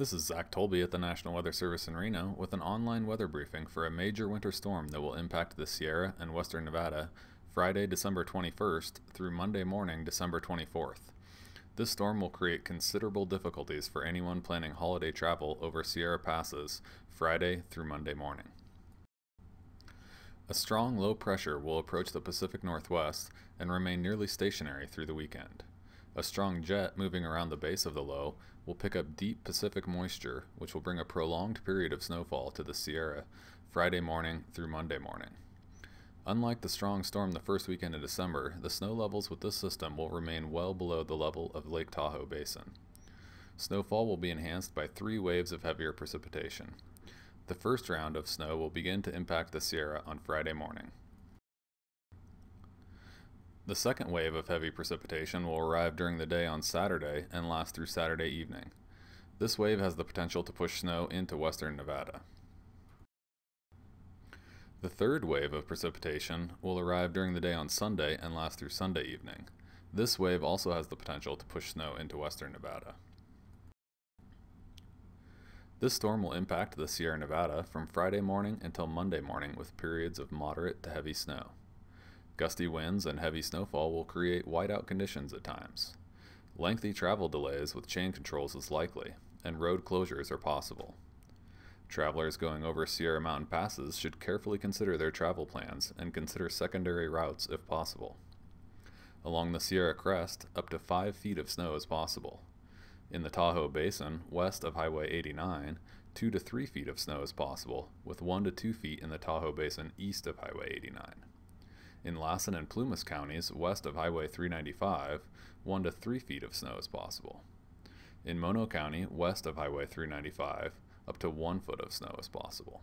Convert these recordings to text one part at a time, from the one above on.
This is Zach Tolby at the National Weather Service in Reno with an online weather briefing for a major winter storm that will impact the Sierra and western Nevada Friday, December 21st through Monday morning, December 24th. This storm will create considerable difficulties for anyone planning holiday travel over Sierra Passes Friday through Monday morning. A strong low pressure will approach the Pacific Northwest and remain nearly stationary through the weekend. A strong jet moving around the base of the low will pick up deep Pacific moisture, which will bring a prolonged period of snowfall to the Sierra Friday morning through Monday morning. Unlike the strong storm the first weekend in December, the snow levels with this system will remain well below the level of Lake Tahoe Basin. Snowfall will be enhanced by three waves of heavier precipitation. The first round of snow will begin to impact the Sierra on Friday morning. The second wave of heavy precipitation will arrive during the day on Saturday and last through Saturday evening. This wave has the potential to push snow into western Nevada. The third wave of precipitation will arrive during the day on Sunday and last through Sunday evening. This wave also has the potential to push snow into western Nevada. This storm will impact the Sierra Nevada from Friday morning until Monday morning with periods of moderate to heavy snow. Gusty winds and heavy snowfall will create whiteout conditions at times. Lengthy travel delays with chain controls is likely, and road closures are possible. Travelers going over Sierra Mountain passes should carefully consider their travel plans and consider secondary routes if possible. Along the Sierra Crest, up to 5 feet of snow is possible. In the Tahoe Basin, west of Highway 89, 2 to 3 feet of snow is possible, with 1 to 2 feet in the Tahoe Basin east of Highway 89. In Lassen and Plumas counties, west of Highway 395, 1 to 3 feet of snow is possible. In Mono County, west of Highway 395, up to 1 foot of snow is possible.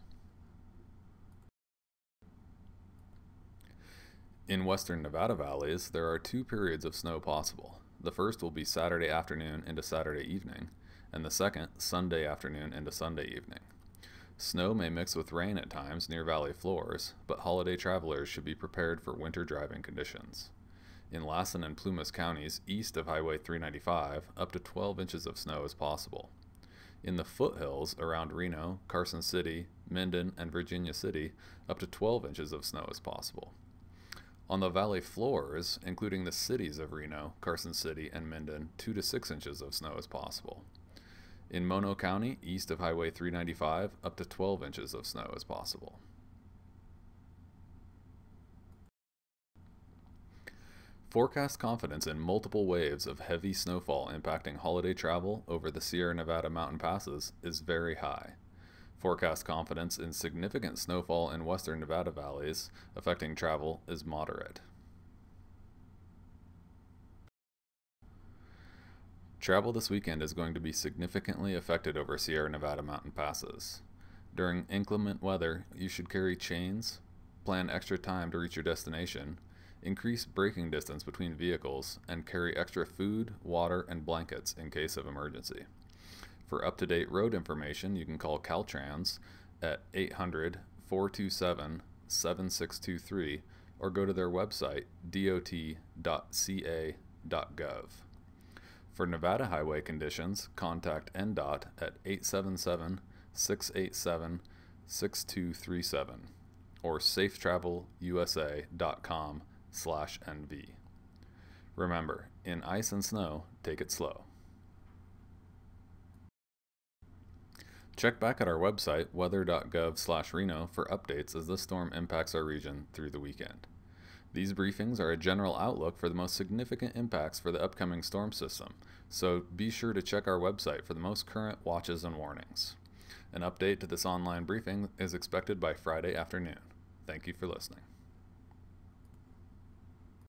In western Nevada valleys, there are two periods of snow possible. The first will be Saturday afternoon into Saturday evening, and the second, Sunday afternoon into Sunday evening. Snow may mix with rain at times near valley floors, but holiday travelers should be prepared for winter driving conditions. In Lassen and Plumas counties east of Highway 395, up to 12 inches of snow is possible. In the foothills around Reno, Carson City, Minden, and Virginia City, up to 12 inches of snow is possible. On the valley floors, including the cities of Reno, Carson City, and Minden, 2 to 6 inches of snow is possible. In Mono County, east of Highway 395, up to 12 inches of snow is possible. Forecast confidence in multiple waves of heavy snowfall impacting holiday travel over the Sierra Nevada mountain passes is very high. Forecast confidence in significant snowfall in western Nevada valleys affecting travel is moderate. Travel this weekend is going to be significantly affected over Sierra Nevada mountain passes. During inclement weather, you should carry chains, plan extra time to reach your destination, increase braking distance between vehicles, and carry extra food, water, and blankets in case of emergency. For up-to-date road information, you can call Caltrans at 800 427 7623 or go to their website dot.ca.gov. For Nevada highway conditions, contact NDOT at 877 687 6237 or safetravelusa.com slash NV. Remember, in ice and snow, take it slow. Check back at our website, weather.gov slash Reno, for updates as this storm impacts our region through the weekend. These briefings are a general outlook for the most significant impacts for the upcoming storm system, so be sure to check our website for the most current watches and warnings. An update to this online briefing is expected by Friday afternoon. Thank you for listening.